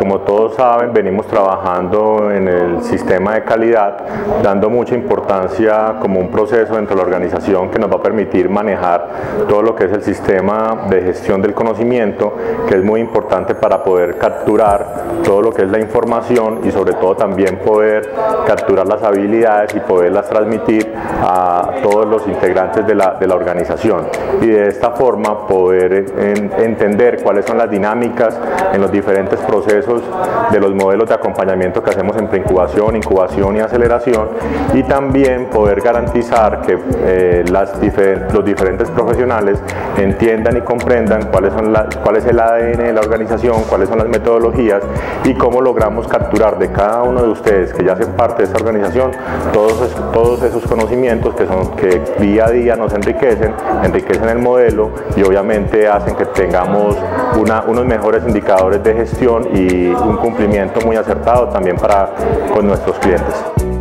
como todos saben, venimos trabajando en el sistema de calidad, dando mucha importancia como un proceso dentro de la organización que nos va a permitir manejar todo lo que es el sistema de gestión del conocimiento, que es muy importante para poder capturar todo lo que es la información y sobre todo también poder capturar las habilidades y poderlas transmitir a todos los integrantes de la, organización. Y de esta forma poder entender cuáles son las dinámicas en los diferentes procesos de los modelos de acompañamiento que hacemos en preincubación, incubación y aceleración y también poder garantizar que eh, los diferentes profesionales entiendan y comprendan cuáles son cuál es el ADN de la organización, cuáles son las metodologías y cómo logramos capturar de cada uno de ustedes que ya hacen parte de esta organización todos, esos conocimientos que, día a día nos enriquecen, enriquecen el modelo y obviamente hacen que tengamos unos mejores indicadores de gestión un cumplimiento muy acertado también para con nuestros clientes.